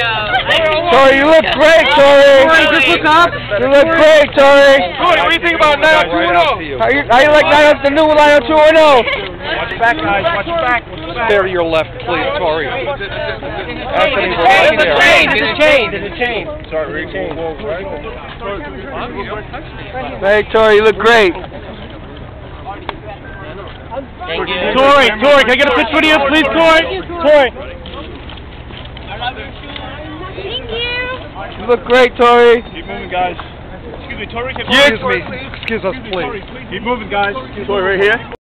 Tori, you look great, Tori. Tori, just look up. You look great, Tori. Tori, what do you think about How oh you, how you like Lion, oh, the new Lion 2 0? Watch back, guys. Watch back. Watch your back. Stare to your left, please, Tori. Anthony, There's we're a right chain. there. There's a chain. There's a chain. Sorry, Rick. Hey, Tori, you look great. Tori, Tori, can I get a picture with you, please, Tori? Tori. You. Look great, Tori. Keep moving, guys. Excuse me, Tori. Excuse me. Excuse us, please. Keep moving, guys. Tori, right here.